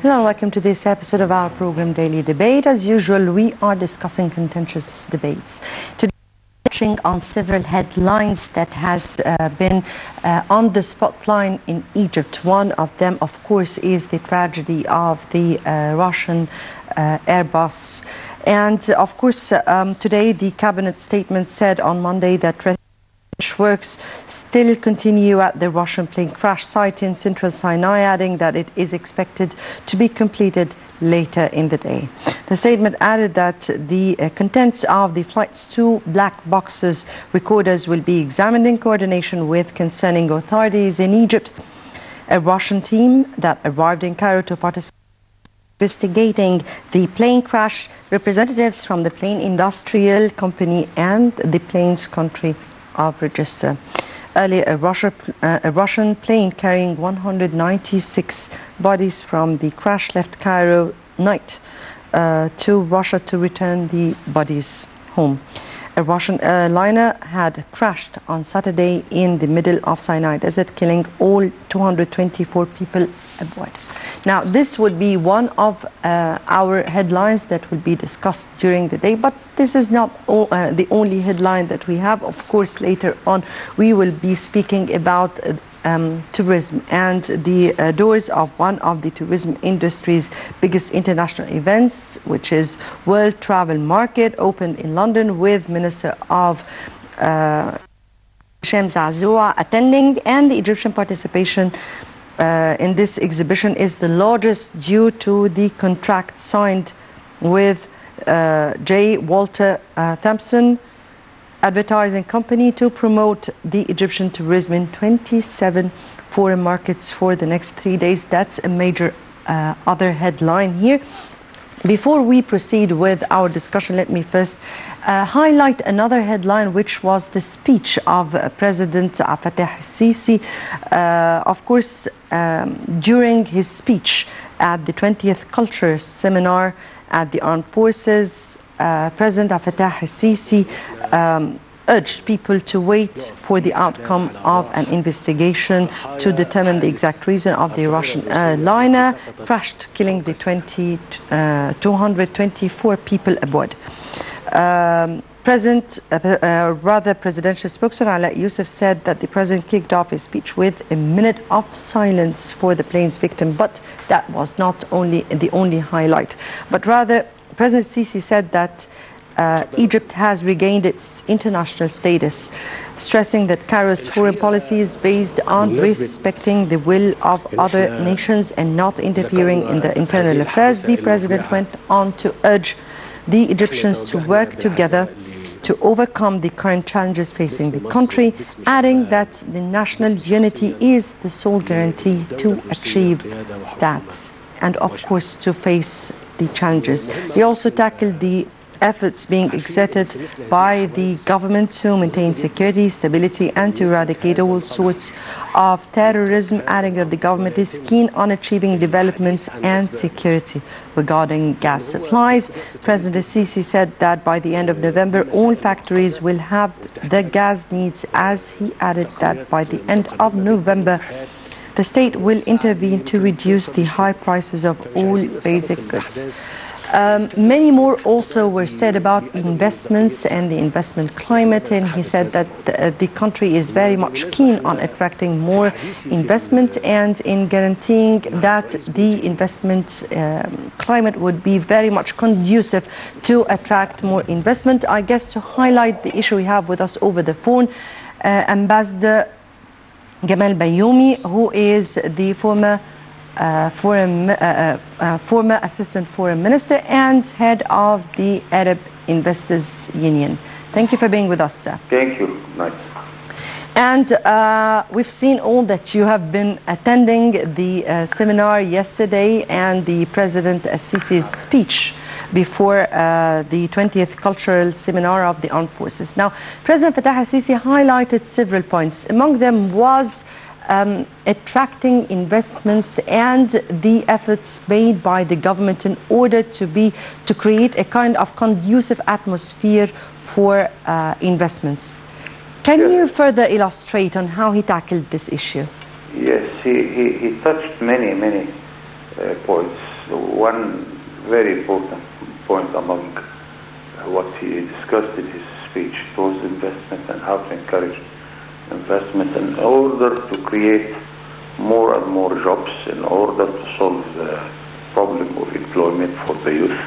Hello, welcome to this episode of our program Daily Debate. As usual, we are discussing contentious debates. Today, touching on several headlines that has uh, been uh, on the spotlight in Egypt. One of them, of course, is the tragedy of the uh, Russian uh, Airbus. And of course, um, today the cabinet statement said on Monday that works still continue at the Russian plane crash site in central Sinai, adding that it is expected to be completed later in the day. The statement added that the uh, contents of the flight's two black boxes recorders will be examined in coordination with concerning authorities in Egypt. A Russian team that arrived in Cairo to participate investigating the plane crash, representatives from the plane industrial company and the plane's country of register. Earlier, a, Russia, uh, a, Russian plane carrying 196 bodies from the crash left Cairo night uh, to Russia to return the bodies home. A Russian airliner had crashed on Saturday in the middle of Sinai Desert, killing all 224 people aboard. Now, this would be one of uh, our headlines that will be discussed during the day, but this is not uh, the only headline that we have. Of course, later on, we will be speaking about uh, um, tourism and the uh, doors of one of the tourism industry's biggest international events, which is World Travel Market, opened in London with Minister of uh, Shem Zaazou attending and the Egyptian participation uh, in this exhibition is the largest due to the contract signed with uh, J. Walter uh, Thompson Advertising Company to promote the Egyptian tourism in 27 foreign markets for the next three days. That's a major uh, other headline here. Before we proceed with our discussion, let me first uh, highlight another headline, which was the speech of uh, President Fattah Sisi. Uh, of course, um, during his speech at the 20th Culture Seminar at the Armed Forces, uh, President Fattah Sisi um, urged people to wait for the outcome of an investigation to determine the exact reason of the Russian airliner crashed, killing the 20, uh, 224 people aboard. Um, President, uh, uh, rather presidential spokesman Ala Youssef said that the president kicked off his speech with a minute of silence for the plane's victim, but that was not only the only highlight, but rather President Sisi said that uh, Egypt has regained its international status, stressing that Cairo's foreign policy is based on respecting the will of other nations and not interfering in their internal affairs. The president went on to urge the Egyptians to work together to overcome the current challenges facing the country, adding that the national unity is the sole guarantee to achieve that and, of course, to face the challenges. He also tackled the efforts being exerted by the government to maintain security, stability, and to eradicate all sorts of terrorism, adding that the government is keen on achieving development and security. Regarding gas supplies, President Sisi said that by the end of November, all factories will have the gas needs, as he added that by the end of November, the state will intervene to reduce the high prices of all basic goods. Um, many more also were said about investments and the investment climate, and he said that the, uh, the, country is very much keen on attracting more investment and in guaranteeing that the investment um, climate would be very much conducive to attract more investment. I guess to highlight the issue we have with us over the phone, uh, Ambassador Gamal Bayoumi, who is the former foreign, uh, uh, former assistant foreign minister and head of the Arab Investors Union. Thank you for being with us, sir. Thank you. Nice. And uh, we've seen all that you have been attending the uh, seminar yesterday and the President Sisi's speech before uh, the 20th Cultural Seminar of the Armed Forces. Now, President Fattah Sisi highlighted several points. Among them was um, attracting investments and the efforts made by the government in order to be to create a kind of conducive atmosphere for uh, investments. Can yes. you further illustrate on how he tackled this issue? Yes, he, he, he touched many, many uh, points. One very important point among what he discussed in his speech was investment and how to encourage investment in order to create more and more jobs in order to solve the problem of employment for the youth,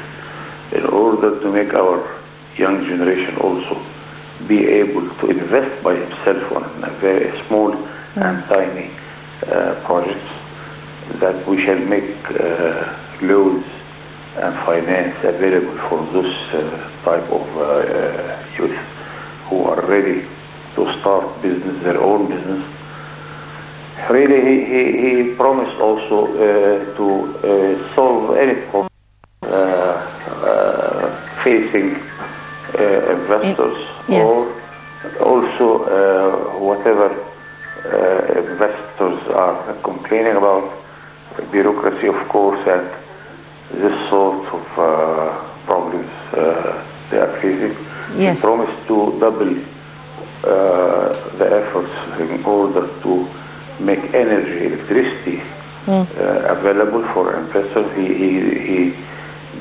in order to make our young generation also be able to invest by himself on a very small and tiny uh, projects that we shall make uh, loans and finance available for those uh, type of uh, uh, youth who are ready to start business, their own business. Really, he, he, he promised also uh, to uh, solve any problem uh, uh, facing uh, investors Yes. or also uh, whatever uh, investors are complaining about bureaucracy, of course, and this sort of uh, problems uh, they are facing. Yes. He promised to double the efforts in order to make energy, electricity uh, available for investors. He, he, he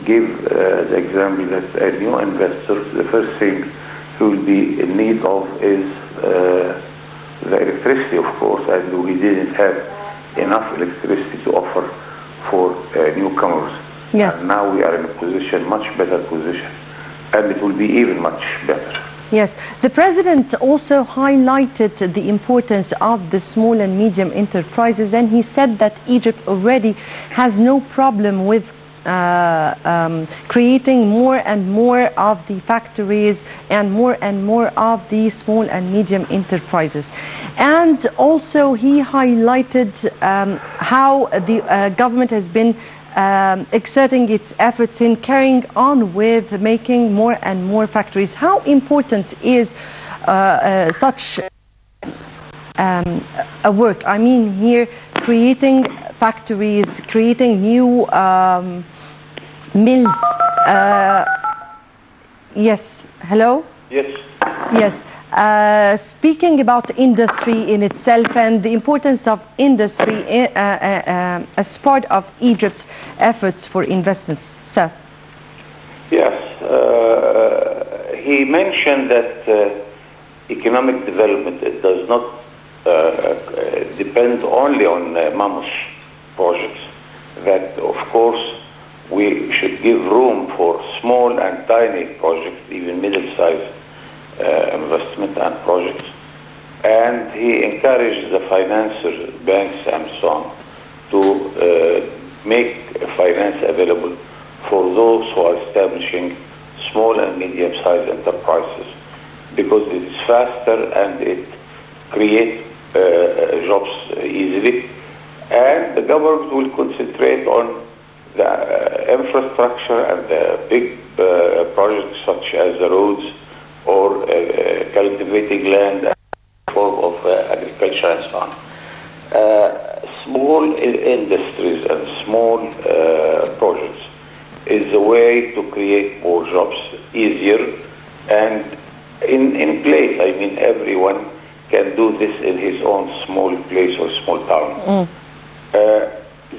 gave uh, the example that a new investor, the first thing he will be in need of is uh, the electricity, of course, and we didn't have enough electricity to offer for uh, newcomers. Yes. And now we are in a position, much better position, and it will be even much better. Yes, the president also highlighted the importance of the small and medium enterprises, and he said that Egypt already has no problem with uh, um, creating more and more of the factories and more and more of the small and medium enterprises. And also, he highlighted um, how the uh, government has been um, exerting its efforts in carrying on with making more and more factories. How important is uh, uh, such um, a work? I mean, here creating factories, creating new um, mills. Uh, yes, hello? Yes. Yes. Uh, speaking about industry in itself and the importance of industry i- uh, uh, uh, as part of Egypt's efforts for investments. Sir. Yes, uh, he mentioned that uh, economic development does not depend only on uh, mammoth projects. That, of course, we should give room for small and tiny projects, even middle-sized investment and projects. And he encouraged the financiers, banks, and so on, to uh, make finance available for those who are establishing small and medium-sized enterprises because it is faster and it creates uh, uh, jobs easily. And the government will concentrate on the uh, infrastructure and the big uh, projects such as the roads or uh, cultivating land form of uh, agriculture and so on. Uh, small industries and small uh, projects is a way to create more jobs easier and in, in place. I mean, everyone can do this in his own small place or small town. Uh,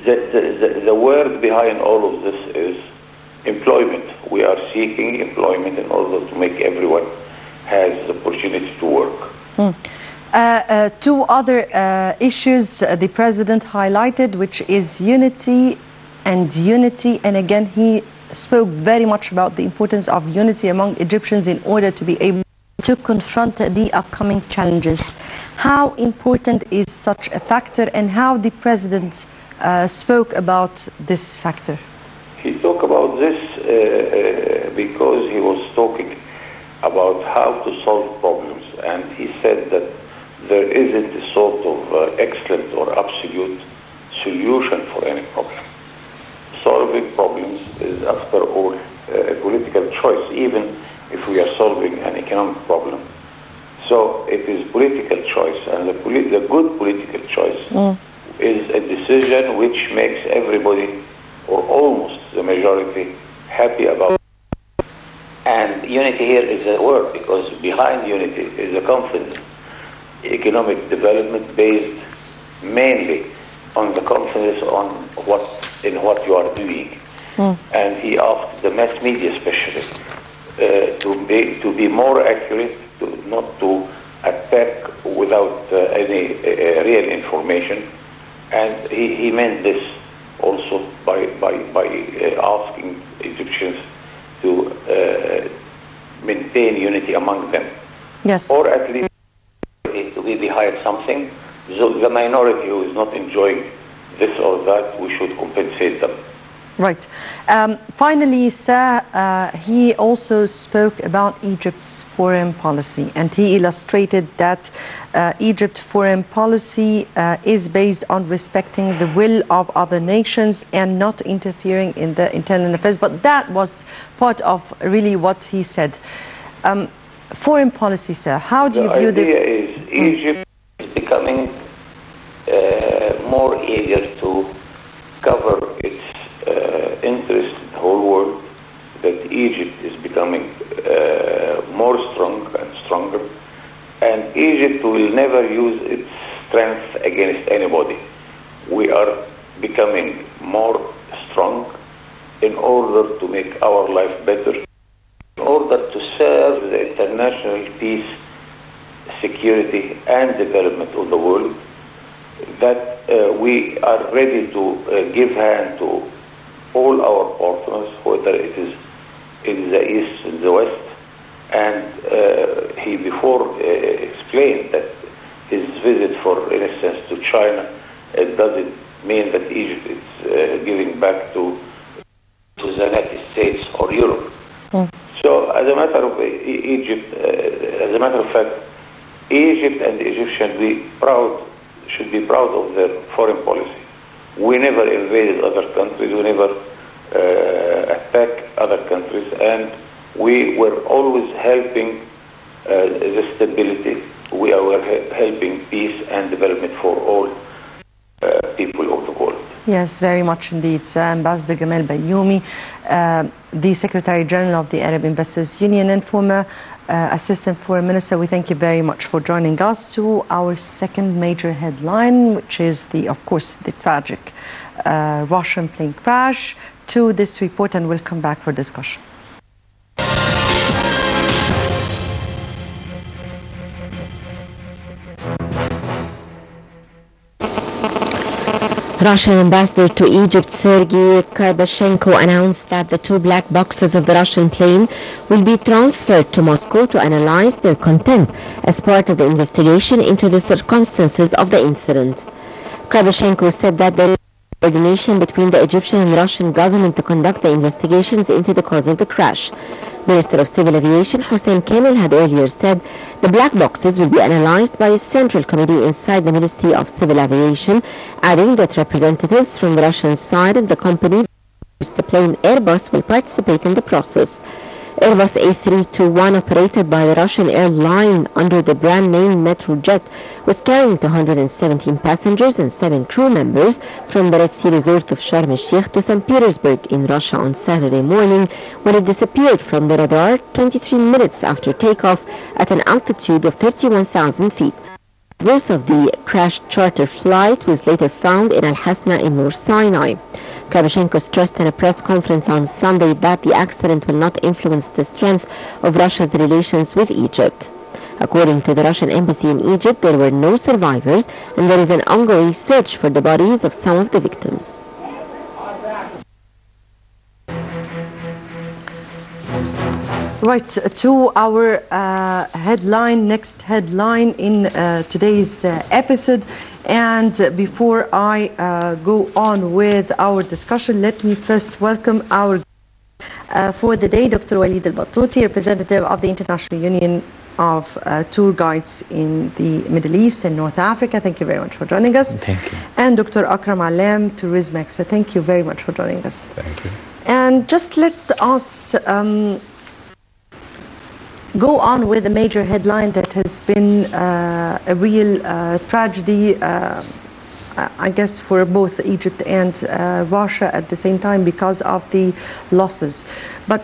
the, the, the, the word behind all of this is employment. We are seeking employment in order to make everyone has the opportunity to work. Uh, uh, two other uh, issues uh, the president highlighted, which is unity and unity. And again, he spoke very much about the importance of unity among Egyptians in order to be able to confront the upcoming challenges. How important is such a factor, and how the president uh, spoke about this factor? He talked about this uh, because he was talking about how to solve problems, and he said that there isn't a sort of uh, excellent or absolute solution for any problem. Solving problems is, after all, a political choice, even if we are solving an economic problem. So it is political choice, and the, poli- the good political choice is a decision which makes everybody, or almost the majority, happy about. And unity here is a word because behind unity is a confidence, economic development based mainly on the confidence on what in what you are doing. And he asked the mass media especially uh, to be to be more accurate, to not to attack without uh, any uh, real information. And he, he meant this also by by by uh, asking Egyptians to uh, maintain unity among them, Yes. or at least to be behind something. So the minority who is not enjoying this or that, we should compensate them. Right. Um, finally, sir, uh, he also spoke about Egypt's foreign policy and he illustrated that uh, Egypt's foreign policy uh, is based on respecting the will of other nations and not interfering in the internal affairs. But that was part of really what he said. Um, foreign policy, sir, how do you the view idea the. is Egypt is becoming uh, more eager to cover its interest in the whole world, that Egypt is becoming uh, more strong and stronger, and Egypt will never use its strength against anybody. We are becoming more strong in order to make our life better, in order to serve the international peace security and development of the world that uh, we are ready to uh, give hand to all our partners, whether it is in the east, in the west, and uh, he before uh, explained that his visit, for instance, to China, it doesn't mean that Egypt is uh, giving back to to the United States or Europe. So, as a matter of E- Egypt, uh, as a matter of fact, Egypt and the Egyptians be proud, should be proud of their foreign policy. We never invaded other countries, we never uh, attacked other countries, and we were always helping uh, the stability. We are helping peace and development for all uh, people of the world. Yes, very much indeed. Uh, Ambassador Gamal Bayoumi, uh, the Secretary General of the Arab Investors Union and former uh, Assistant Foreign Minister, we thank you very much for joining us to our second major headline, which is the, of course, the tragic uh, Russian plane crash. To this report, and we'll come back for discussion. Russian ambassador to Egypt, Sergei Kirpichenko, announced that the two black boxes of the Russian plane will be transferred to Moscow to analyze their content as part of the investigation into the circumstances of the incident. Kirpichenko said that there is coordination between the Egyptian and Russian government to conduct the investigations into the cause of the crash. Minister of Civil Aviation Hossein Kamel had earlier said the black boxes will be analyzed by a central committee inside the Ministry of Civil Aviation, adding that representatives from the Russian side and the company the plane Airbus will participate in the process. Airbus A321 operated by the Russian airline under the brand name Metrojet was carrying 217 passengers and 7 crew members from the Red Sea resort of Sharm el-Sheikh to St. Petersburg in Russia on Saturday morning when it disappeared from the radar 23 minutes after takeoff at an altitude of 31,000 feet. Debris of the crashed charter flight was later found in Al Hasna in North Sinai. Kirpichenko stressed in a press conference on Sunday that the accident will not influence the strength of Russia's relations with Egypt. According to the Russian embassy in Egypt, there were no survivors and there is an ongoing search for the bodies of some of the victims. Right, to our uh, headline, next headline in uh, today's uh, episode. And before I uh, go on with our discussion, let me first welcome our uh, for the day, Dr. Waleed El Batouty, representative of the International Union of uh, Tour Guides in the Middle East and North Africa. Thank you very much for joining us. Thank you. And Dr. Akram Allam, tourism expert. Thank you very much for joining us. Thank you. And just let us um, go on with a major headline that has been uh, a real uh, tragedy, uh, I guess, for both Egypt and uh, Russia at the same time because of the losses. But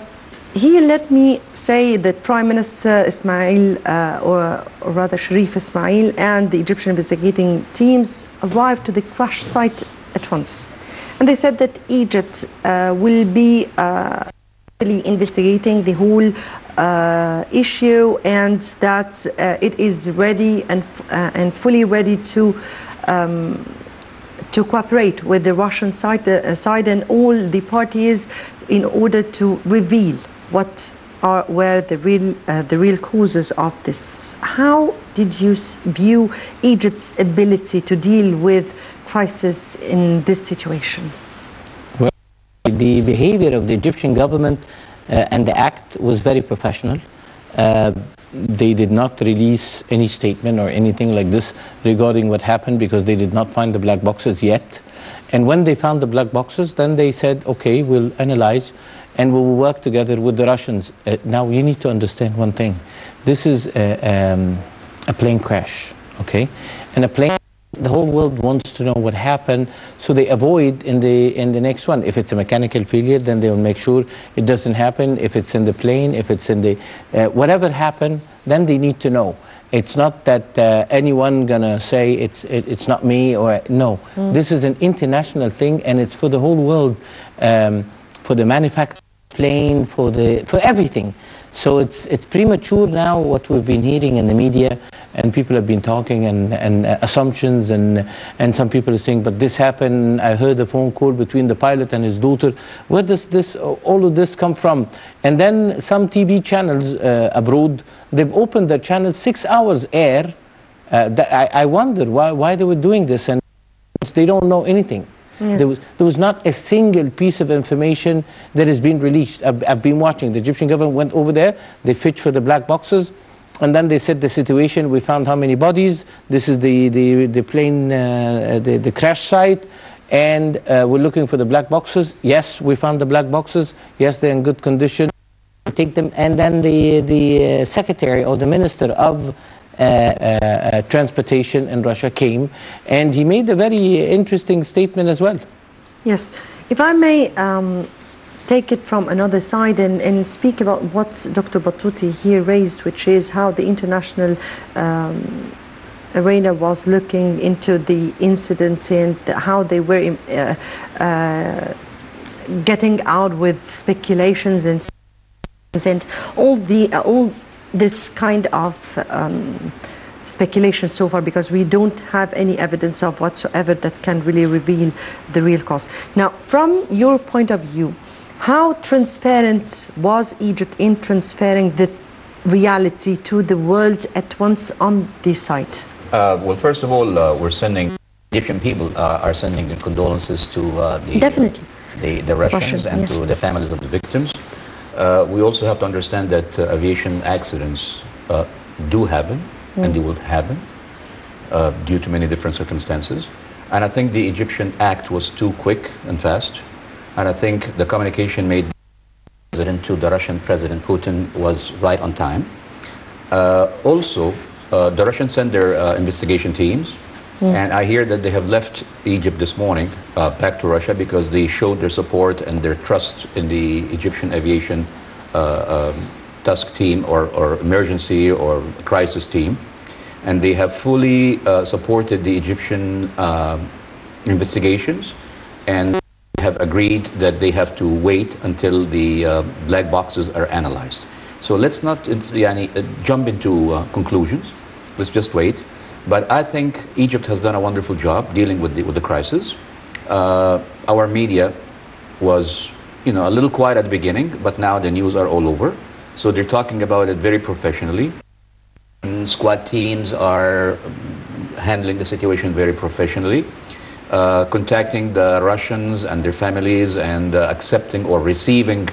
here, let me say that Prime Minister Ismail, uh, or, or rather Sharif Ismail, and the Egyptian investigating teams arrived to the crash site at once. And they said that Egypt uh, will be investigating the whole uh, issue and that uh, it is ready and, uh, and fully ready to um, to cooperate with the Russian side, uh, side and all the parties in order to reveal what are were the real uh, the real causes of this. How did you view Egypt's ability to deal with crisis in this situation? The behavior of the Egyptian government uh, and the act was very professional. Uh, they did not release any statement or anything like this regarding what happened because they did not find the black boxes yet. And when they found the black boxes, then they said, okay, we'll analyze and we will work together with the Russians. Uh, now, you need to understand one thing. This is a, um, a plane crash, okay? And a plane the whole world wants to know what happened, so they avoid in the in the next one. If it's a mechanical failure, then they will make sure it doesn't happen. If it's in the plane, if it's in the uh, whatever happened, then they need to know. It's not that uh, anyone gonna say it's it, it's not me or no. This is an international thing, and it's for the whole world, um, for the manufacturing plane, for the for everything. So it's it's premature now what we've been hearing in the media, and people have been talking and, and uh, assumptions, and and some people are saying, but this happened. I heard a phone call between the pilot and his daughter. Where does this all of this come from? And then some TV channels uh, abroad, they've opened their channel six hours air. Uh, I, I wonder why why they were doing this, and they don't know anything. There was, there was not a single piece of information that has been released. I've, I've been watching. The Egyptian government went over there, they fished for the black boxes, and then they said the situation. We found how many bodies. This is the, the, the plane, uh, the, the crash site, and uh, we're looking for the black boxes. Yes, we found the black boxes. Yes, they're in good condition. Take them, and then the, the uh, secretary or the minister of transportation in Russia came, and he made a very interesting statement as well. Yes, if I may um, take it from another side and, and speak about what Dr. Batouty here raised, which is how the international um, arena was looking into the incident and how they were uh, uh, getting out with speculations and and all the uh, all this kind of um, speculation so far because we don't have any evidence of whatsoever that can really reveal the real cause. Now, from your point of view, how transparent was Egypt in transferring the reality to the world at once on the site? Uh, well, first of all, uh, we're sending Egyptian people uh, are sending condolences to uh, the Definitely. the, the Russians Russian, and yes. to the families of the victims. Uh, we also have to understand that uh, aviation accidents uh, do happen and they will happen uh, due to many different circumstances. And I think the Egyptian act was too quick and fast. And I think the communication made president to the Russian President Putin was right on time. Uh, also, uh, the Russians sent their uh, investigation teams, and I hear that they have left Egypt this morning uh, back to Russia because they showed their support and their trust in the Egyptian aviation uh, um, task team or, or emergency or crisis team. And they have fully uh, supported the Egyptian um investigations and have agreed that they have to wait until the uh, black boxes are analyzed. So let's not uh, yani, uh, jump into conclusions. Let's just wait. But I think Egypt has done a wonderful job dealing with the, with the crisis. Uh, our media was, you know, a little quiet at the beginning, but now the news are all over. So they're talking about it very professionally. And squad teams are handling the situation very professionally, uh, contacting the Russians and their families and uh, accepting or receiving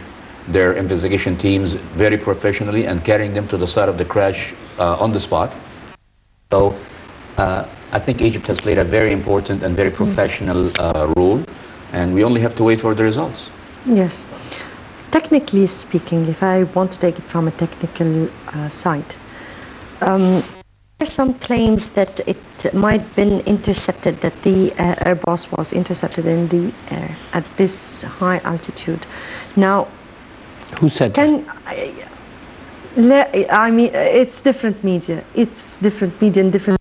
their investigation teams very professionally and carrying them to the site of the crash uh, on the spot. So uh, I think Egypt has played a very important and very professional uh, role, and we only have to wait for the results. Yes. Technically speaking, if I want to take it from a technical uh, side, um, there are some claims that it might have been intercepted, that the uh, Airbus was intercepted in the air at this high altitude. Now, Who said that? can I, le- I mean, it's different media. It's different media and different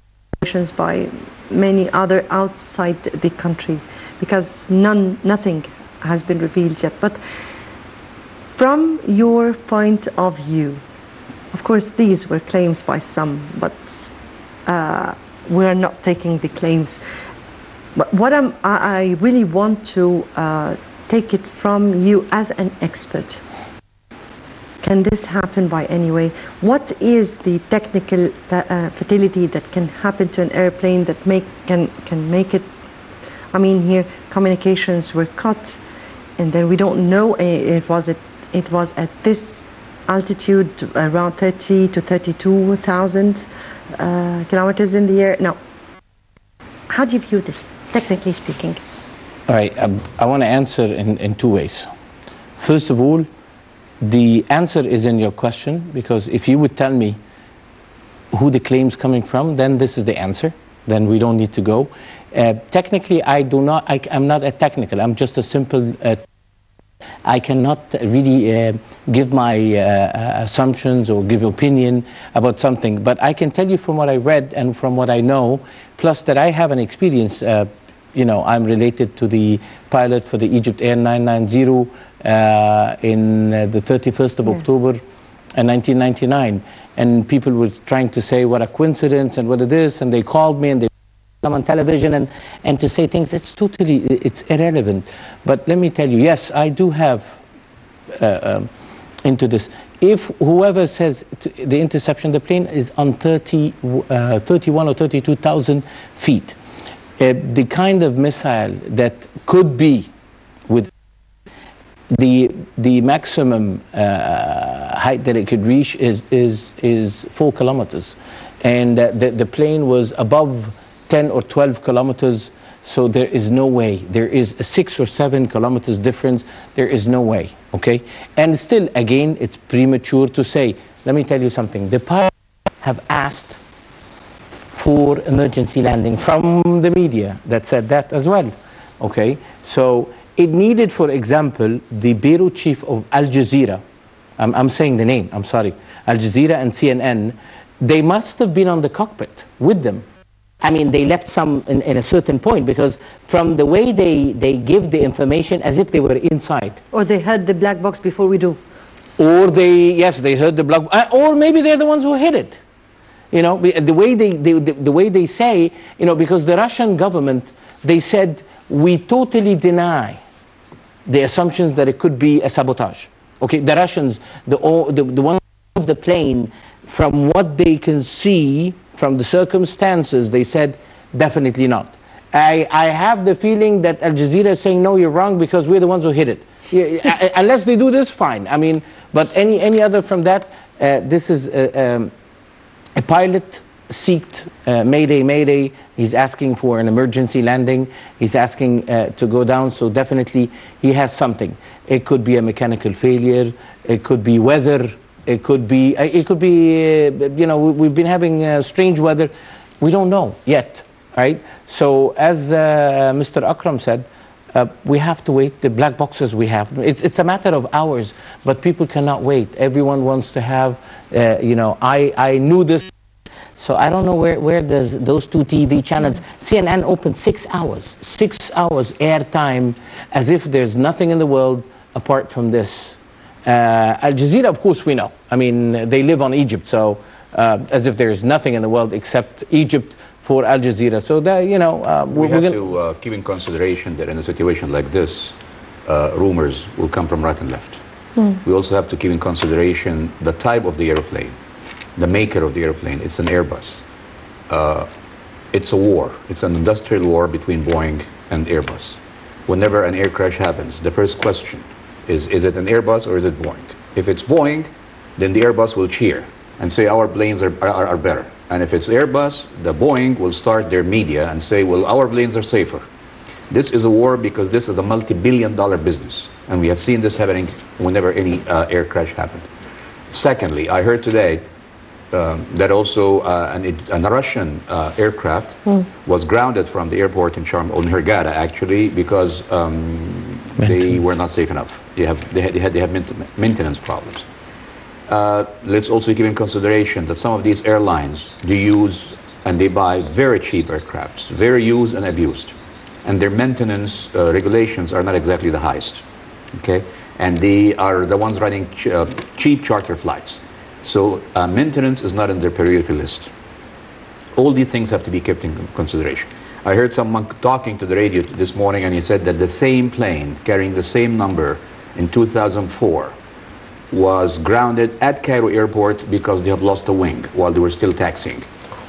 by many other outside the country. because none, nothing has been revealed yet. But from your point of view, of course, these were claims by some, but uh, we are not taking the claims. But what I'm, I really want to uh, take it from you as an expert. Can this happen by any way? What is the technical uh, fatality that can happen to an airplane that make, can, can make it? I mean, here communications were cut, and then we don't know uh, it was at, it was at this altitude around 30 to 32,000 uh, kilometers in the air. Now, how do you view this, technically speaking? All right, um, I want to answer in, in two ways. First of all, the answer is in your question because if you would tell me who the claim's coming from, then this is the answer. Then we don't need to go. Uh, technically, I do not. I, am not a technical. I'm just a simple. Uh, I cannot really uh, give my uh, assumptions or give opinion about something, but I can tell you from what I read and from what I know, plus that I have an experience. Uh, you know, I'm related to the pilot for the Egypt Air 990 uh, in uh, the 31st of Yes. October in 1999, and people were trying to say what a coincidence and what it is, and they called me and they come on television and, and to say things it's totally it's irrelevant. But let me tell you yes i do have uh, um, into this. If whoever says t- the interception the plane is on 30 uh, 31 or 32,000 feet uh, the kind of missile that could be the the maximum uh, height that it could reach is is is four kilometers, and uh, the the plane was above ten or twelve kilometers. So there is no way. There is a six or seven kilometers difference. There is no way. Okay, and still, again, it's premature to say. Let me tell you something. The pilots have asked for emergency landing from the media that said that as well. Okay, so it needed, for example, the bureau chief of Al Jazeera. I'm, I'm saying the name. I'm sorry, Al Jazeera and CNN. They must have been on the cockpit with them. I mean, they left some in, in a certain point because from the way they, they give the information as if they were inside. Or they had the black box before we do? Or they, yes, they heard the block, uh, or maybe they're the ones who hit it. You know, the way they, they the, the way they say, you know, because the Russian government, they said we totally deny the assumptions that it could be a sabotage. Okay, the Russians, the the, the one of the plane, from what they can see from the circumstances, they said definitely not. I, I have the feeling that Al Jazeera is saying no, you're wrong because we're the ones who hit it. Yeah, unless they do this, fine. I mean, but any any other from that, uh, this is. Uh, um, a pilot seeked uh, Mayday, Mayday. He's asking for an emergency landing. He's asking uh, to go down. So definitely he has something. It could be a mechanical failure. It could be weather. It could be. uh, It could be. Uh, you know, we, we've been having uh, strange weather. We don't know yet, right? So as uh, Mr. Akram said. Uh, we have to wait. The black boxes we have. It's, it's a matter of hours, but people cannot wait. Everyone wants to have, uh, you know, I, I knew this. So I don't know where, where does those two TV channels, CNN opened six hours, six hours airtime as if there's nothing in the world apart from this. Uh, Al Jazeera, of course, we know. I mean, they live on Egypt, so uh, as if there's nothing in the world except Egypt for Al Jazeera. So that, you know, uh, We we're, have we're gonna, to uh, keep in consideration that in a situation like this, uh, rumors will come from right and left. We also have to keep in consideration the type of the airplane, the maker of the airplane. It's an Airbus. Uh, it's a war. It's an industrial war between Boeing and Airbus. Whenever an air crash happens, the first question is, is it an Airbus or is it Boeing? If it's Boeing, then the Airbus will cheer and say our planes are, are, are better. And if it's Airbus, the Boeing will start their media and say, well, our planes are safer. This is a war because this is a multi-billion dollar business. And we have seen this happening whenever any uh, air crash happened. Secondly, I heard today um, that also uh, an, an Russian uh, aircraft was grounded from the airport in Sharm, on Hurghada actually, because um, they were not safe enough. They have, they had, they had, they had maintenance problems. Uh, let's also give in consideration that some of these airlines, they use and they buy very cheap aircrafts, very used and abused. and their maintenance uh, regulations are not exactly the highest. Okay, and they are the ones running ch- uh, cheap charter flights. So uh, maintenance is not in their priority list. All these things have to be kept in consideration. I heard someone talking to the radio this morning, and he said that the same plane carrying the same number in 2004 was grounded at Cairo airport because they have lost a wing while they were still taxiing.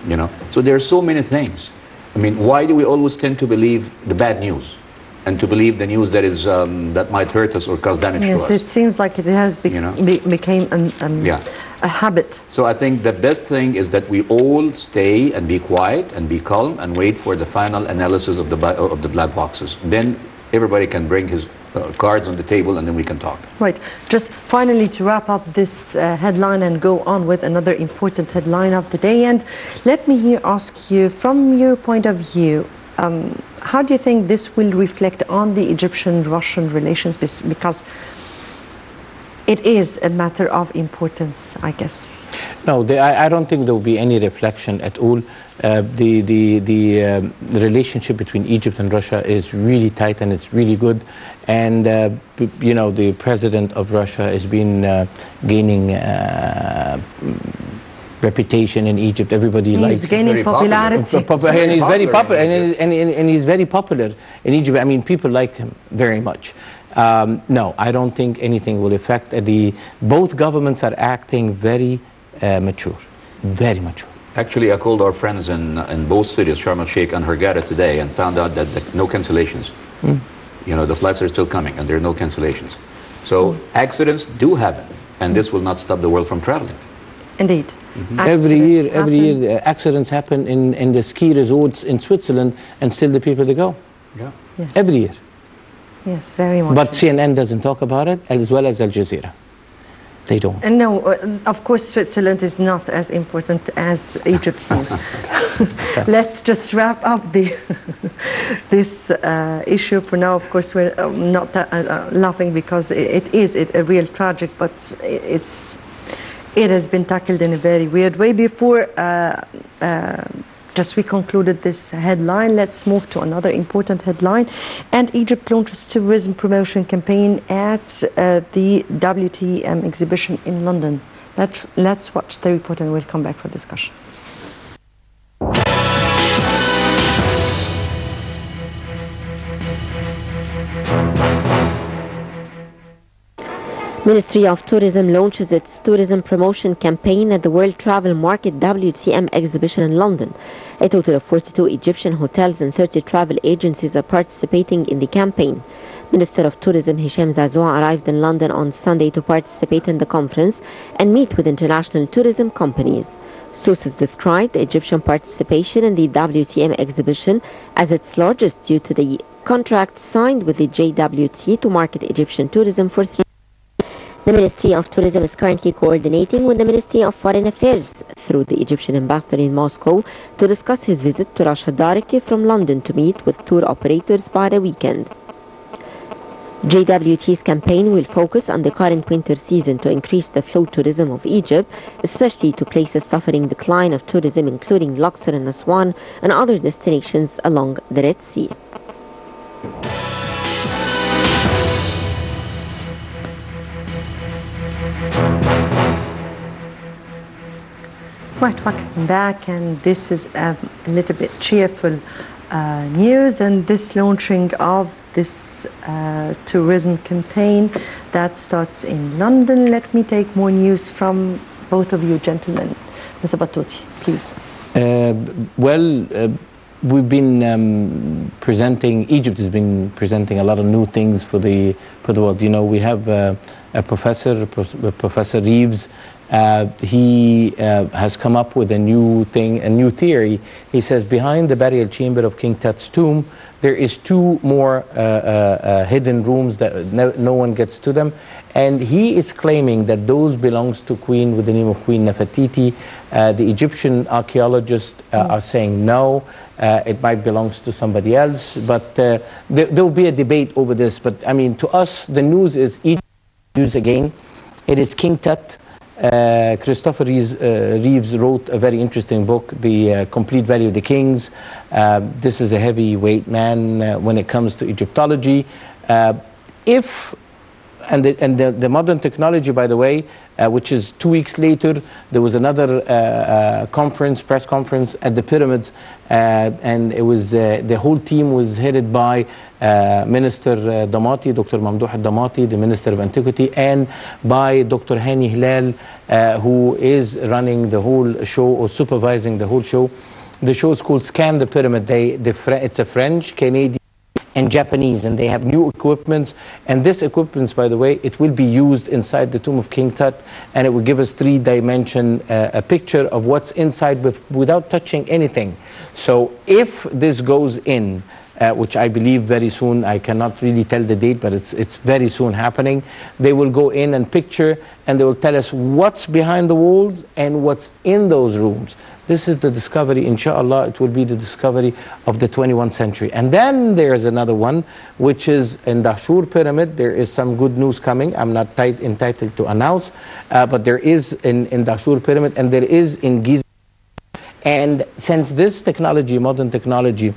You know, so there are so many things. I mean, why do we always tend to believe the bad news, and to believe the news that is um, that might hurt us or cause damage Yes, to us? it seems like it has bec- You know? be- became an, um, Yeah. A habit. So I think the best thing is that we all stay and be quiet and be calm and wait for the final analysis of the of the black boxes. Then everybody can bring his uh, cards on the table, and then we can talk. Right. Just finally to wrap up this uh, headline and go on with another important headline of the day. And let me here ask you, from your point of view, um, how do you think this will reflect on the Egyptian-Russian relations? Because it is a matter of importance, I guess. No, the, I, I don't think there will be any reflection at all. Uh, the the the, um, the relationship between Egypt and Russia is really tight and it's really good, and uh, b- you know the president of Russia has been uh, gaining uh, reputation in Egypt. Everybody likes. He's gaining very popular. popularity. And he's very popular popular, and, and, and, and he's very popular in Egypt. I mean, people like him very much. Um, no, I don't think anything will affect uh, the. Both governments are acting very uh, mature, very mature. Actually, I called our friends in, in both cities, Sharm el Sheikh and Hurghada today, and found out that, that no cancellations. You know, the flights are still coming, and there are no cancellations. So accidents do happen, and this will not stop the world from traveling. Indeed. every year, Accidents every year, uh, accidents happen in, in the ski resorts in Switzerland, and still the people they go Yeah. Yes. every year. Yes, very much. But CNN doesn't talk about it, as well as Al Jazeera. They don't. Uh, No, uh, of course, Switzerland is not as important as Egypt's news. Let's just wrap up the this uh, issue for now. Of course, we're um, not that, uh, uh, laughing because it, it is it, a real tragic, but it's it has been tackled in a very weird way. Before uh, uh, just we concluded this headline, let's move to another important headline. And Egypt launches tourism promotion campaign at uh, the WTM exhibition in London. Let's, let's watch the report and we'll come back for discussion. Ministry of Tourism launches its tourism promotion campaign at the World Travel Market WTM exhibition in London. A total of 42 Egyptian hotels and 30 travel agencies are participating in the campaign. Minister of Tourism Hisham Zaazou arrived in London on Sunday to participate in the conference and meet with international tourism companies. Sources described Egyptian participation in the WTM exhibition as its largest due to the contract signed with the JWT to market Egyptian tourism for three the Ministry of Tourism is currently coordinating with the Ministry of Foreign Affairs through the Egyptian ambassador in Moscow to discuss his visit to Russia from London to meet with tour operators by the weekend. JWT's campaign will focus on the current winter season to increase the flow tourism of Egypt, especially to places suffering decline of tourism including Luxor and Aswan and other destinations along the Red Sea. Right, welcome back, and this is a little bit cheerful uh, news, and this launching of this uh, tourism campaign that starts in London. Let me take more news from both of you, gentlemen. Mr. Batouty, please. Uh, well, uh, we've been um, presenting. Egypt has been presenting a lot of new things for the for the world. You know, we have uh, a professor, Pro- Professor Reeves. Uh, he uh, has come up with a new thing, a new theory. He says behind the burial chamber of King Tut's tomb, there is two more uh, uh, uh, hidden rooms that no, no one gets to them. And he is claiming that those belongs to Queen with the name of Queen Nefertiti. Uh, the Egyptian archaeologists uh, are saying no, uh, it might belongs to somebody else. But uh, there, there will be a debate over this. But I mean, to us, the news is Egypt news again. It is King Tut. Uh, Christopher Reeves, uh, Reeves wrote a very interesting book, The uh, Complete Valley of the Kings. Uh, this is a heavyweight man uh, when it comes to Egyptology. Uh, if and the, and the, the modern technology, by the way, uh, which is two weeks later, there was another uh, uh, conference, press conference at the pyramids, uh, and it was uh, the whole team was headed by uh, Minister Damati, Dr. Mamdouh Damati, the Minister of Antiquity, and by Dr. Hani Hilal, who is running the whole show or supervising the whole show. The show is called Scan the Pyramid. They, the, it's a French, Canadian, and Japanese, and they have new equipments. And this equipments, by the way, it will be used inside the tomb of King Tut, and it will give us three-dimension uh, a picture of what's inside with, without touching anything. So if this goes in, uh, which I believe very soon, I cannot really tell the date, but it's, it's very soon happening. They will go in and picture, and they will tell us what's behind the walls and what's in those rooms. This is the discovery, inshallah, it will be the discovery of the 21st century. And then there's another one, which is in the Dahshur pyramid. There is some good news coming. I'm not tit- entitled to announce, uh, but there is in, in the Dahshur pyramid, and there is in Giza. And since this technology, modern technology,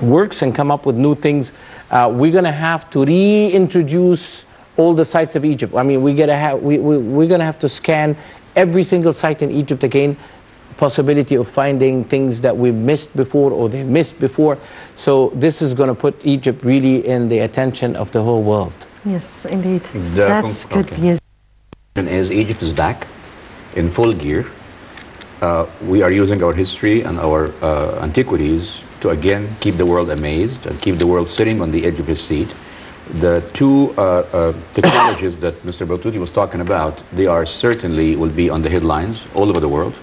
works and come up with new things, uh, we're going to have to reintroduce all the sites of Egypt. I mean, we we, we, we're going to have to scan every single site in Egypt again, possibility of finding things that we missed before or they missed before. So this is going to put Egypt really in the attention of the whole world. Yes, indeed. The That's good okay. news. is Egypt is back in full gear. Uh, we are using our history and our uh, antiquities to again keep the world amazed and keep the world sitting on the edge of his seat. The two uh, uh, technologies that Mr. Batouty was talking about, they are certainly will be on the headlines all over the world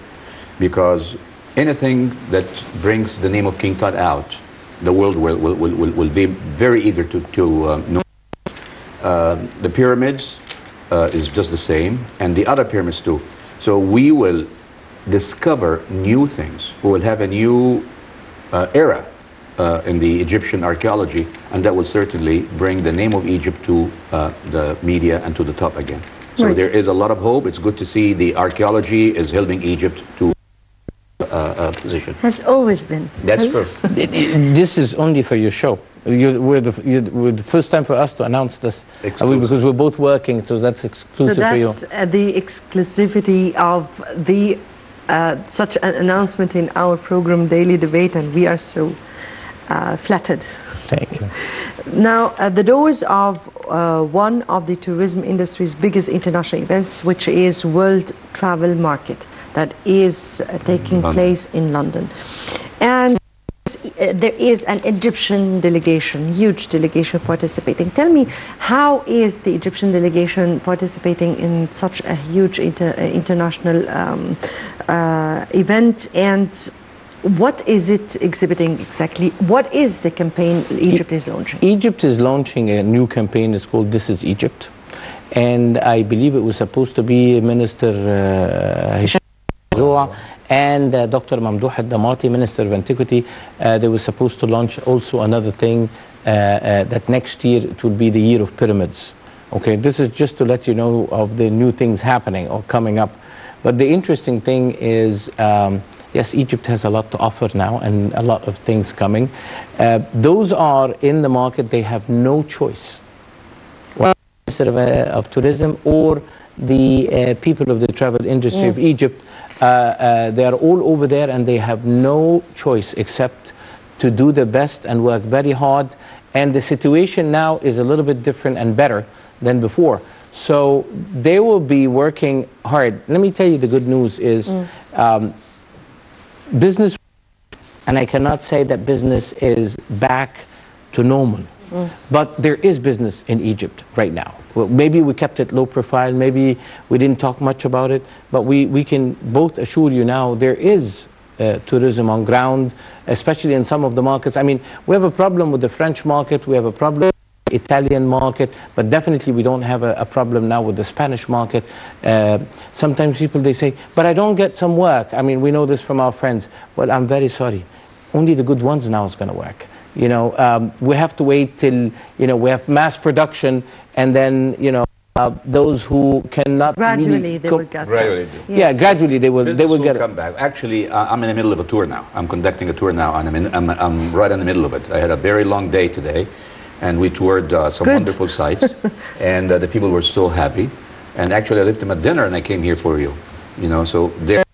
because anything that brings the name of King Tut out, the world will, will, will, will, be very eager to, to um, know. Uh, the pyramids uh, is just the same, and the other pyramids too. So we will discover new things. We will have a new uh, era uh, in the Egyptian archaeology, and that will certainly bring the name of Egypt to uh, the media and to the top again. So Right. there is a lot of hope. It's good to see the archaeology is helping Egypt to uh, uh, position. Has always been. That's Has- true. It- it- this is only for your show. You, we're, the, you, we're the first time for us to announce this uh, we- Exclusive. because we're both working, so that's So exclusive for you. that's uh, the exclusivity of the uh, such an announcement in our program Daily Debate, and we are so uh, flattered. Thank you. Now, at the doors of uh, one of the tourism industry's biggest international events, which is World Travel Market, that is uh, taking London. place in London. And there is an Egyptian delegation, huge delegation participating. Tell me, how is the Egyptian delegation participating in such a huge inter- uh, international um, uh, event and what is it exhibiting exactly? What is the campaign Egypt is launching? Egypt is launching a new campaign. It's called This Is Egypt. And I believe it was supposed to be Minister uh, Hisham Zaazou and uh, Dr. Mamdouh Damati, Minister of Antiquity. Uh, they were supposed to launch also another thing uh, uh, that next year it will be the year of pyramids. Okay, this is just to let you know of the new things happening or coming up. But the interesting thing is, um, yes, Egypt has a lot to offer now and a lot of things coming. Uh, those are in the market, they have no choice. Minister of, uh, of Tourism or the uh, people of the travel industry of Egypt, Uh, uh, they are all over there and they have no choice except to do their best and work very hard. And the situation now is a little bit different and better than before. So they will be working hard. Let me tell you the good news is mm. um, business and I cannot say that business is back to normal. Mm. But there is business in Egypt right now. Well, maybe we kept it low profile, maybe we didn't talk much about it, but we, we can both assure you now there is uh, tourism on ground, especially in some of the markets. I mean, we have a problem with the French market, we have a problem Italian market, but definitely we don't have a, a problem now with the Spanish market. Uh, sometimes people they say, but I don't get some work. I mean, we know this from our friends. Well, I'm very sorry. Only the good ones now is going to work. You know, um, we have to wait till you know we have mass production, and then you know uh, those who cannot Gradually, really they will get Gradually those. do. Yeah, gradually they will they will will get come back. Actually, uh, I'm in the middle of a tour now. I'm conducting a tour now, and I'm, in, I'm, I'm right in the middle of it. I had a very long day today, and we toured uh, some Good. wonderful sites, and uh, the people were so happy. And actually, I left them at dinner, and I came here for you. You know, so there.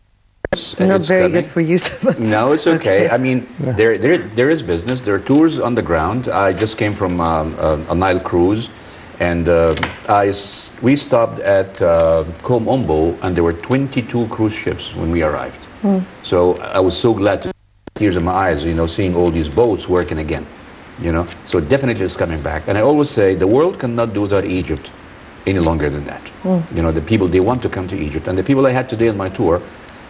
Not it's very coming. good for you. but- No, it's okay. I mean, there, there, there is business. There are tours on the ground. I just came from um, a, a Nile cruise, and uh, I s- we stopped at uh, Kom Ombo, and there were 22 cruise ships when we arrived. So I was so glad to tears in my eyes, you know, seeing all these boats working again. You know, so definitely it's coming back. And I always say the world cannot do without Egypt any longer than that. You know, the people they want to come to Egypt, and the people I had today on my tour,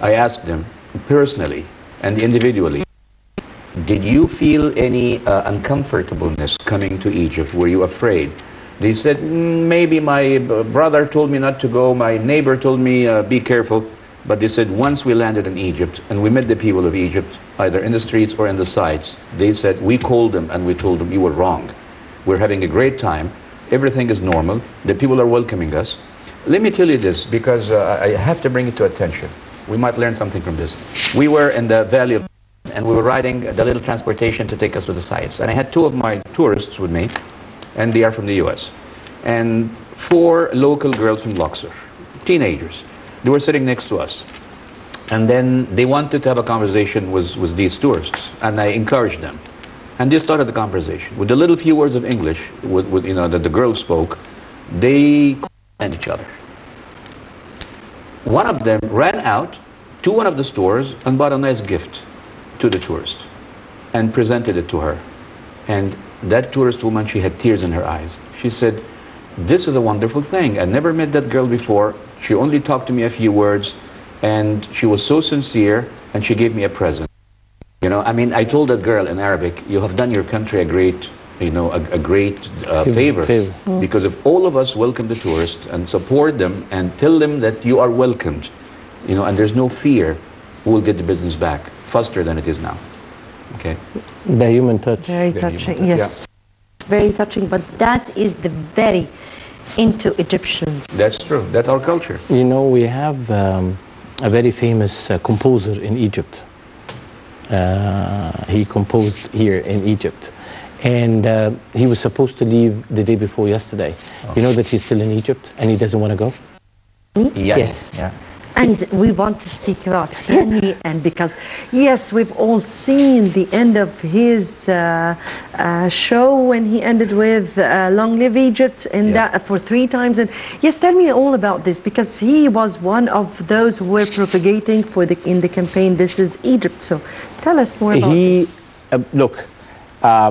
I asked them personally and individually. Did you feel any uh, uncomfortableness coming to Egypt? Were you afraid? They said, "Mm, maybe my brother told me not to go, my neighbor told me, uh, be careful. But they said, once we landed in Egypt and we met the people of Egypt, either in the streets or in the sites, they said, we called them and we told them, you were wrong. We're having a great time. Everything is normal. The people are welcoming us. Let me tell you this because uh, I have to bring it to attention. We might learn something from this. We were in the Valley of and we were riding the little transportation to take us to the sites. And I had two of my tourists with me, and they are from the U.S. And four local girls from Luxor, teenagers. They were sitting next to us. And then they wanted to have a conversation with, with these tourists, and I encouraged them. And they started the conversation. With the little few words of English with, with, you know, that the girls spoke, they and each other. One of them ran out to one of the stores and bought a nice gift to the tourist and presented it to her. And that tourist woman, she had tears in her eyes. She said, This is a wonderful thing. I never met that girl before. She only talked to me a few words, and she was so sincere, and she gave me a present. You know, I mean, I told that girl in Arabic, you have done your country a great, you know, a, a great uh, favor. Favor. Because if all of us welcome the tourists and support them and tell them that you are welcomed, you know, and there's no fear, we'll get the business back faster than it is now. Okay? the human touch. Very Very touching, important, yes. Very touching, but that is the very into Egyptians. That's true. That's our culture. You know, we have um, a very famous uh, composer in Egypt. Uh, he composed here in Egypt. And uh, he was supposed to leave the day before yesterday. You know that he's still in Egypt and he doesn't want to go? Yes. Yeah. And we want to speak about Yanni, and because, yes, we've all seen the end of his uh, uh, show when he ended with uh, Long Live Egypt in Yeah. that for three times. And yes, tell me all about this because he was one of those who were propagating for the in the campaign. This is Egypt. So tell us more about he this. uh, look uh,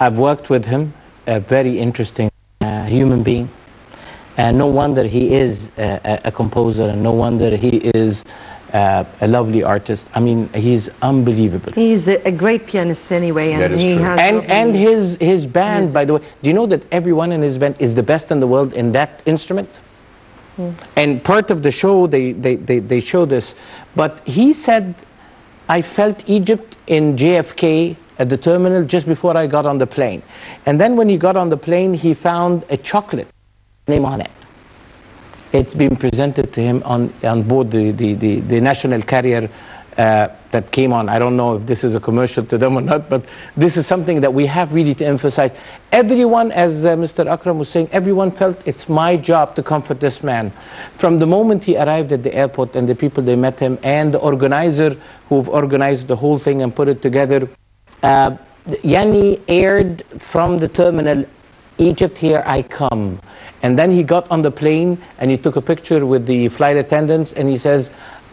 i've worked with him a very interesting uh, human being. And no wonder he is a, a- a composer and no wonder he is uh, a lovely artist. I mean he's unbelievable. He's a, a great pianist anyway, and he true. has and and his his band Music. by the way do you know that everyone in his band is the best in the world in that instrument? And part of the show they, they, they, they show this but he said i felt egypt in jfk at the terminal just before i got on the plane and then when he got on the plane he found a chocolate name on it it's been presented to him on, on board the, the, the, the national carrier uh, that came on. I don't know if this is a commercial to them or not, but this is something that we have really to emphasize. Everyone, as uh, Mr. Akram was saying, everyone felt it's my job to comfort this man. From the moment he arrived at the airport and the people they met him and the organizer who've organized the whole thing and put it together, uh, Yanni aired from the terminal Egypt, here I come. And then he got on the plane and he took a picture with the flight attendants and he says,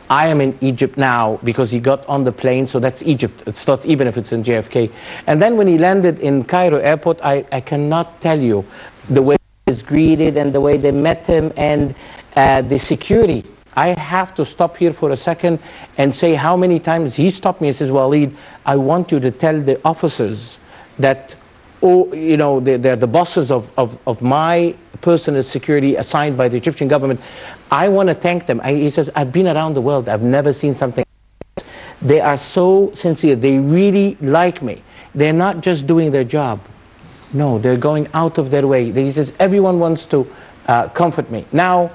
I am in Egypt now because he got on the plane, so that's Egypt. It's not even if it's in JFK. And then when he landed in Cairo airport, I, I cannot tell you the way he was greeted and the way they met him and uh, the security. I have to stop here for a second and say how many times he stopped me and says, Waleed, I want you to tell the officers that oh, you know, they're, they're the bosses of, of, of my personal security assigned by the Egyptian government. I want to thank them. I, he says, I've been around the world. I've never seen something. They are so sincere. They really like me. They're not just doing their job. No, they're going out of their way. He says, everyone wants to uh, comfort me. Now,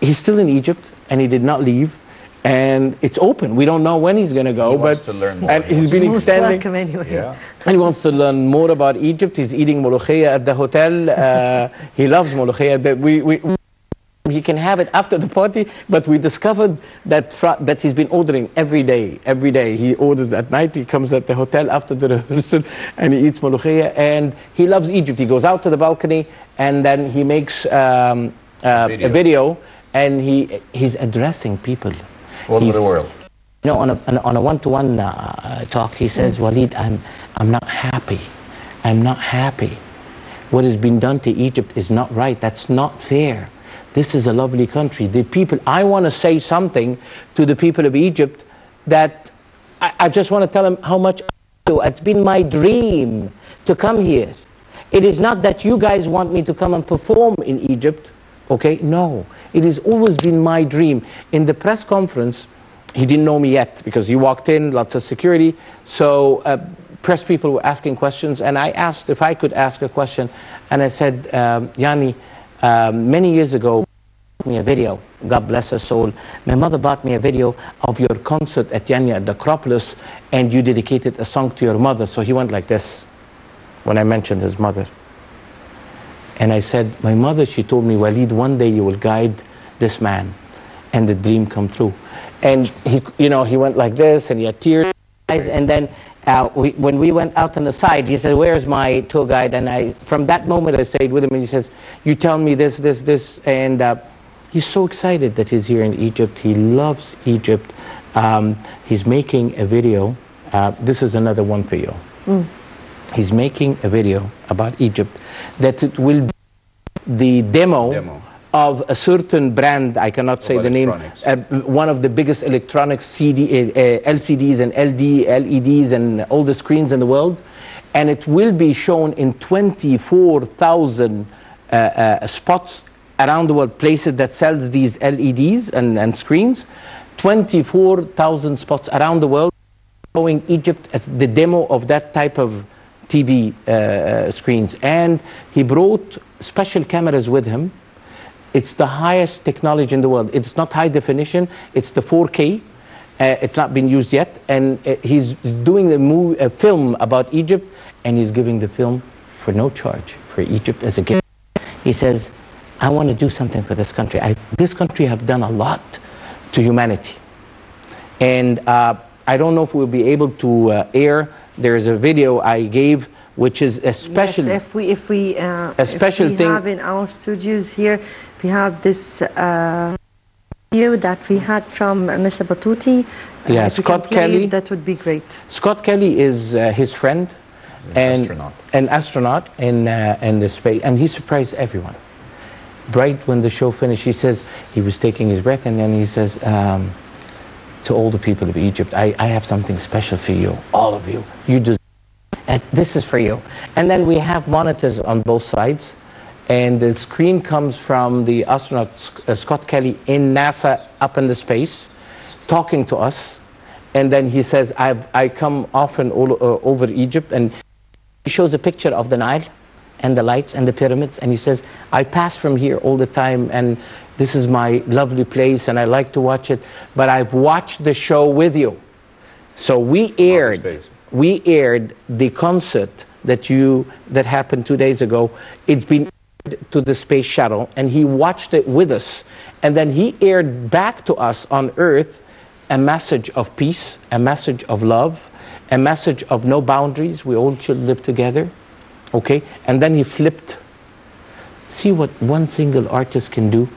he's still in Egypt and he did not leave. And it's open. We don't know when he's going to go, He but wants to learn more. and He he's wants been Most extending. welcome anyway. Yeah. And he wants to learn more about Egypt. He's eating molokhia at the hotel. Uh, he loves molokhia. We, we, he can have it after the party, but we discovered that fr- that he's been ordering every day. Every day he orders at night. He comes at the hotel after the rehearsal and he eats molokhia. And he loves Egypt. He goes out to the balcony and then he makes um, uh, Video. a video and he he's addressing people. All over the world. you know, on a, on a- one-to-one uh, talk, he says, Waleed, I'm, I'm not happy. I'm not happy. What has been done to Egypt is not right. That's not fair. This is a lovely country. The people, I want to say something to the people of Egypt that I, I just want to tell them how much It's been my dream to come here. It is not that you guys want me to come and perform in Egypt, okay? No. It has always been my dream. In the press conference, he didn't know me yet because he walked in, lots of security. So uh, press people were asking questions, and I asked if I could ask a question. And I said, um, Yanni, um, many years ago, me a video. God bless her soul. My mother bought me a video of your concert at Yanni at the Acropolis, and you dedicated a song to your mother. So he went like this when I mentioned his mother. And I said, my mother, she told me, Waleed, one day you will guide this man, and the dream come true. And he, you know, he went like this, and he had tears, in his eyes, and then uh, we, when we went out on the side, he said, "Where's my tour guide?" And I, from that moment, I stayed with him, and he says, "You tell me this, this, this," and uh, he's so excited that he's here in Egypt. He loves Egypt. Um, he's making a video. Uh, this is another one for you. He's making a video about Egypt that it will be the demo, Demo. of a certain brand. I cannot say the name. Uh, one of the biggest electronic CD, uh, uh, LCDs and LD, LEDs and all the screens in the world. And it will be shown in 24,000 uh, uh, spots around the world, places that sells these LEDs and, and screens. 24,000 spots around the world showing Egypt as the demo of that type of TV uh, uh, screens. And he brought special cameras with him. It's the highest technology in the world. It's not high definition, it's the 4K. Uh, it's not been used yet. And uh, he's doing a, movie, a film about Egypt, and he's giving the film for no charge for Egypt as a gift. He says, I want to do something for this country. I, this country have done a lot to humanity. And uh, I don't know if we'll be able to uh, air. There's a video I gave, which is a special. Yes, if we if we uh, A special if we thing- have in our studios here, we have this uh, video that we had from uh, Mr. Batouty. Uh, Yeah, if you can Scott Kelly. That would be great. Scott Kelly is uh, his friend, and astronaut. an astronaut in uh, in the space, and he surprised everyone. Right when the show finished, he says he was taking his breath, and then he says um, to all the people of Egypt, I, "I have something special for you, all of you. You deserve." And this is for you. And then we have monitors on both sides. And the screen comes from the astronaut uh, Scott Kelly in NASA up in the space, talking to us. And then he says, I come often all, uh, over Egypt. And he shows a picture of the Nile and the lights and the pyramids. And he says, I pass from here all the time. And this is my lovely place. And I like to watch it. But I've watched the show with you. So we aired, we aired the concert that you that happened two days ago. It's been aired to the space shuttle, and he watched it with us, and then he aired back to us on Earth a message of peace, a message of love, a message of no boundaries. We all should live together, okay? And then he flipped. See what one single artist can do.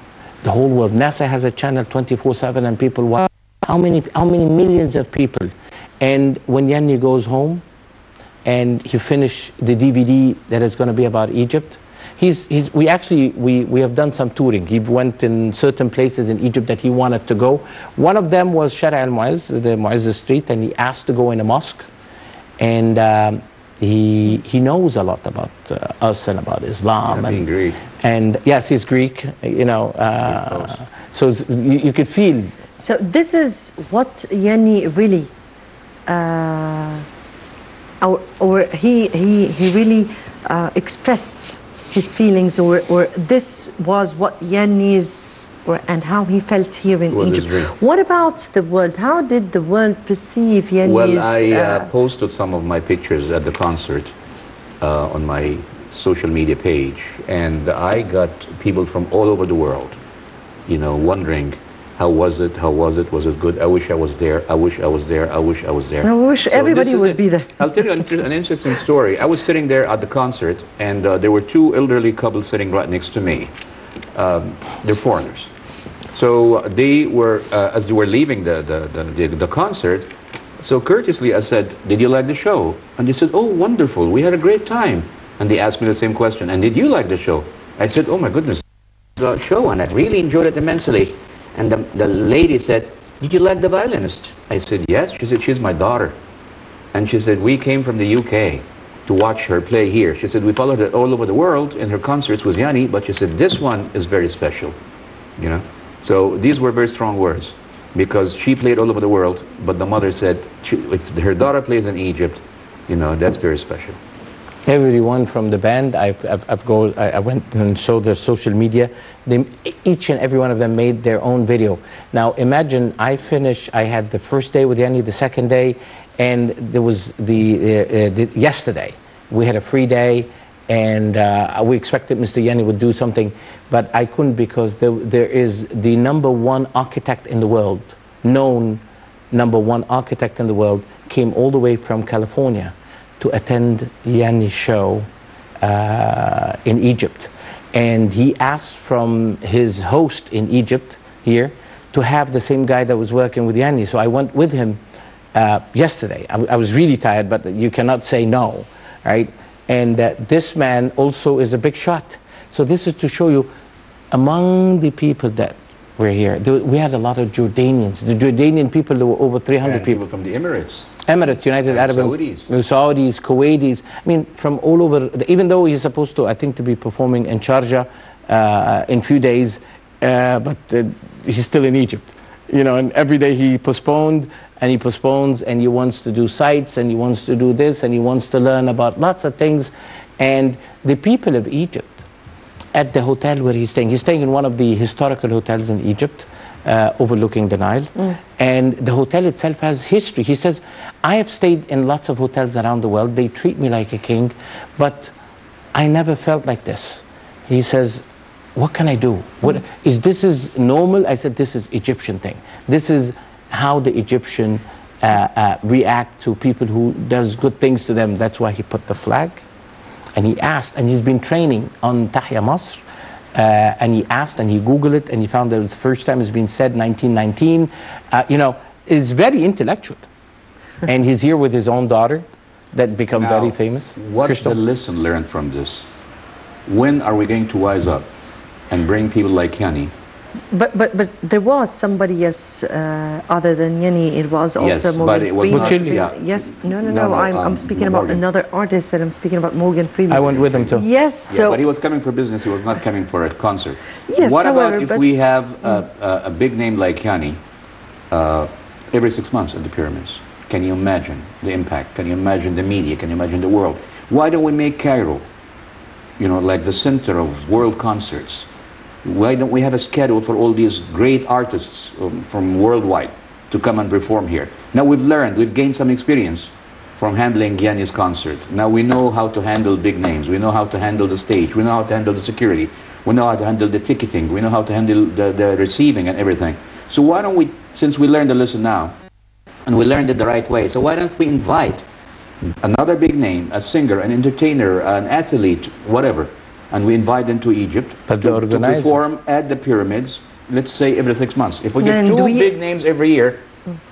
The whole world. NASA has a channel 24/7, and people watch. How many, how many millions of people? And when Yanni goes home and he finish the DVD that is going to be about Egypt, he's, he's, we actually, we, we have done some touring. He went in certain places in Egypt that he wanted to go. One of them was Shara al-Mu'izz, the Mu'izz Street, and he asked to go in a mosque. And um, he, he knows a lot about uh, us and about Islam. Yeah, and, Greek. And yes, he's Greek, you know. Uh, so you, you could feel So this is what Yanni really, uh, or, or he, he, he really uh, expressed his feelings, or, or this was what Yanni's or, and how he felt here in his Egypt. What about the world? How did the world perceive Yanni's? Well, I uh, uh, posted some of my pictures at the concert uh, on my social media page, and I got people from all over the world, you know, wondering how was it, how was it, was it good? I wish I was there. I wish I was there. I wish I was there. I wish this everybody would it. be there. I'll tell you an, inter- an interesting story. I was sitting there at the concert, and uh, there were two elderly couples sitting right next to me. Um, they're foreigners. So uh, they were, uh, as they were leaving the, the, the, the, concert, so courteously I said, Did you like the show? And they said, Oh, wonderful. We had a great time. And they asked me the same question. And did you like the show? I said, Oh, my goodness. The show, and I really enjoyed it immensely. And the, the lady said, Did you like the violinist? I said, Yes. She said, She's my daughter. And she said, we came from the UK to watch her play here. She said, we followed her all over the world in her concerts with Yanni, but she said, this one is very special, you know? So these were very strong words because she played all over the world, but the mother said, she, if her daughter plays in Egypt, you know, that's very special. Everyone from the band, I've, I've, I've go, I, I went and showed their social media. They, each and every one of them made their own video. Now imagine I finished, I had the first day with Yanni, the second day, and there was the, uh, uh, the yesterday. We had a free day, and uh, we expected Mr. Yanni would do something, but I couldn't because there, there is the number one architect in the world, known number one architect in the world, came all the way from California to attend Yanni's show uh, in Egypt. And he asked from his host in Egypt here to have the same guy that was working with Yanni. So I went with him uh, yesterday. I, I was really tired, but you cannot say no, right? And uh, this man also is a big shot. So this is to show you among the people that were here, there, we had a lot of Jordanians. The Jordanian people, there were over 300 And people. people from the Emirates. Emirates, United And Arab Saudis. Saudis, Kuwaitis. I mean, from all over. Even though he's supposed to, I think, to be performing in Sharjah uh, in few days, uh, but uh, he's still in Egypt. You know, and every day he postponed and he postpones and he wants to do sites and he wants to do this and he wants to learn about lots of things. And the people of Egypt, at the hotel where he's staying. He's staying in one of the historical hotels in Egypt, uh, overlooking the Nile. And the hotel itself has history. He says, I have stayed in lots of hotels around the world. They treat me like a king, but I never felt like this. He says, what can I do? What is this is normal? I said, this is Egyptian thing. This is how the Egyptian uh, uh, react to people who does good things to them. That's why he put the flag and he asked, and he's been training on Tahya Masr, uh, and he asked and he Googled it and he found that it was the first time it's been said 1919. Uh, you know, is very intellectual. and he's here with his own daughter that become Now, very famous. What's Crystal. the lesson learned from this? When are we going to wise up and bring people like Yanni But but but there was somebody else uh, other than Yanni. It was also Yes, Morgan but it was Freeman. not- yeah. Yes, no, no, No, no. no, I'm, I'm um, speaking about another artist, and I'm speaking about Morgan Freeman. I went with him too. Yes, Yeah, so but he was coming for business. He was not coming for a concert. Yes, What however, about if but- we have a, a, a big name like Yanni uh, every six months at the pyramids? Can you imagine the impact? Can you imagine the media? Can you imagine the world? Why don't we make Cairo, you know, like the center of world concerts? Why don't we have a schedule for all these great artists um, from worldwide to come and perform here? Now we've learned, we've gained some experience from handling Yanni's concert. Now we know how to handle big names. We know how to handle the stage. We know how to handle the security. We know how to handle the ticketing. We know how to handle the, the receiving and everything. So why don't we, since we learned the lesson now, and we learned it the right way, so why don't we invite another big name, a singer, an entertainer, an athlete, whatever, and we invite them to Egypt But to, to perform at the pyramids, let's say every six months. If we get And two we- big names every year,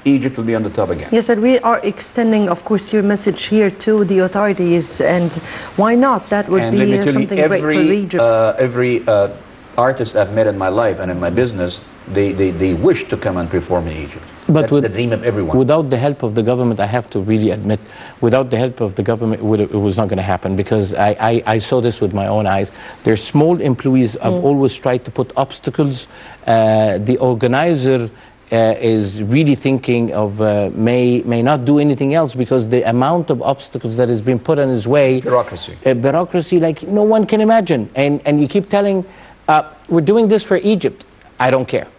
Egypt will be on the top again. Yes, and we are extending, of course, your message here to the authorities, and why not? That would and be uh, something you, great for Egypt. uh, every uh, artist I've met in my life and in my business, they, they, they wish to come and perform in Egypt. That's with- the dream of everyone. Without the help of the government, I have to really admit, without the help of the government, it was not going to happen because I, I, I saw this with my own eyes. Their small employees have always tried to put obstacles. Uh, the organizer uh, is really thinking of uh, may may not do anything else because the amount of obstacles that has been put on his way Bureaucracy. uh, bureaucracy like no one can imagine and and you keep telling uh, we're doing this for Egypt I don't care I-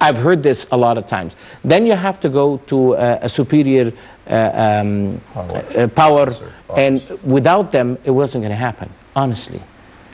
I've heard this a lot of times then you have to go to uh, a superior uh, um, Power. uh, power and without them it wasn't going to happen honestly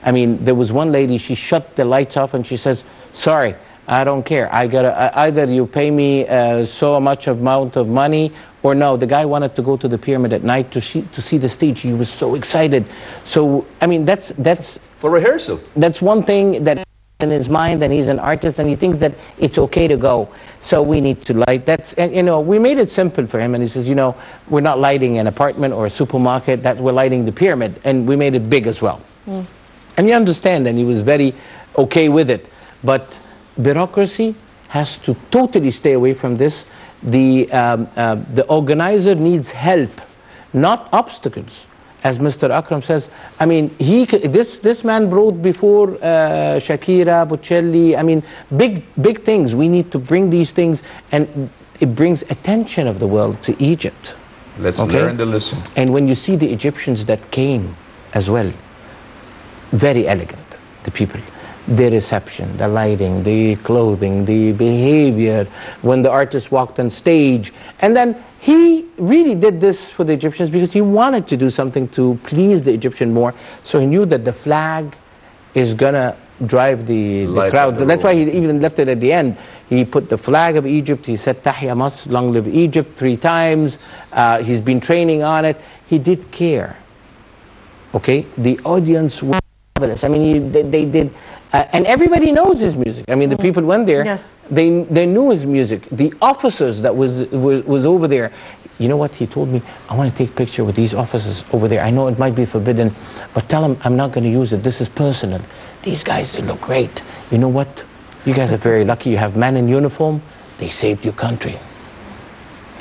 I mean, there was one lady, she shut the lights off and she says, sorry, I don't care. I gotta, I- either you pay me uh, so much amount of money or no. The guy wanted to go to the pyramid at night to see, to see the stage. He was so excited. So, I mean, that's, that's, For rehearsal. that's one thing that in his mind and he's an artist and he thinks that it's okay to go so we need to light that's and you know we made it simple for him and he says you know we're not lighting an apartment or a supermarket that we're lighting the pyramid and we made it big as well and you understand, and he was very okay with it. But bureaucracy has to totally stay away from this. The, um, uh, the organizer needs help, not obstacles. As Mr. Akram says, I mean, he, this, this man brought before uh, Shakira, Bocelli, I mean, big, big things. We need to bring these things, and it brings attention of the world to Egypt. Let's Okay. learn to listen. And when you see the Egyptians that came as well, very elegant, the people. The reception, the lighting, the clothing, the behavior, when the artist walked on stage. And then he really did this for the Egyptians because he wanted to do something to please the Egyptian more. So he knew that the flag is gonna drive the, the crowd. the That's why he even left it at the end. He put the flag of Egypt. He said Tahya Masr, long live Egypt, three times. Uh, he's been training on it. He did care okay the audience was marvelous i mean you, they, they did uh, and everybody knows his music. I mean the people went there Yes. they, they knew his music. The officers that was, was was over there you know what he told me? I want to take a picture with these officers over there. I know it might be forbidden but tell them i'm not going to use it. This is personal. These guys they look great. You know what? You guys are very lucky. You have men in uniform. They saved your country.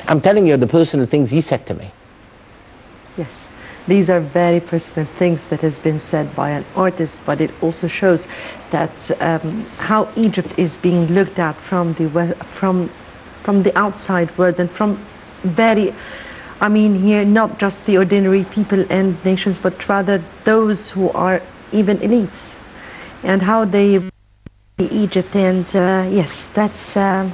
I'm telling you the personal things he said to me. Yes, these are very personal things that has been said by an artist, but it also shows that um, how Egypt is being looked at from the from from the outside world and from very, I mean here not just the ordinary people and nations, but rather those who are even elites, and how they Egypt. And uh, yes, that's um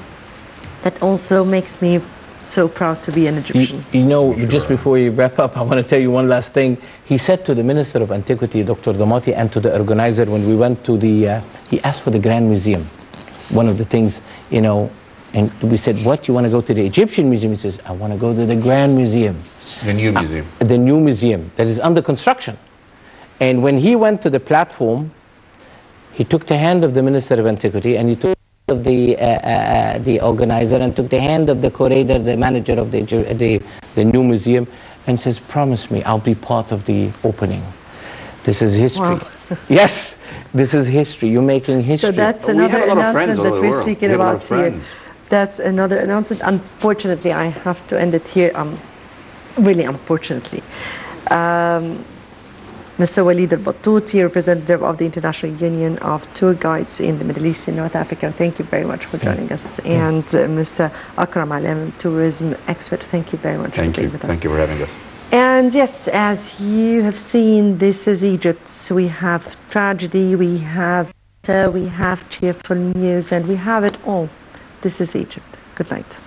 that also makes me so proud to be an You, Egyptian. you know, just before you wrap up, I want to tell you one last thing. He said to the Minister of Antiquity, Dr. Damati, and to the organizer when we went to the, uh, he asked for the Grand Museum. One of the things, you know, and we said, what, you want to go to the Egyptian Museum? He says, I want to go to the Grand Museum, The new museum. the new museum that is under construction. And when he went to the platform, he took the hand of the Minister of Antiquity and he took of the uh, uh, the organizer and took the hand of the curator, the manager of the, the the new museum, and says, "Promise me, I'll be part of the opening." This is history. Wow. yes, this is history. You're making history. So that's We have another a lot of friends announcement that we're speaking We have a lot about here. That's another announcement. Unfortunately, I have to end it here. Um, really, unfortunately. Um, Mr. Waleed El Batouty, representative of the International Union of Tour Guides in the Middle East and North Africa, thank you very much for joining us. And uh, Mr. Akram Allam, tourism expert, thank you very much Thank for you. being with us. Thank you for having us. And yes, as you have seen, this is Egypt. We have tragedy, we have uh, we have cheerful news, and we have it all. This is Egypt. Good night.